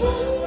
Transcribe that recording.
Jesus.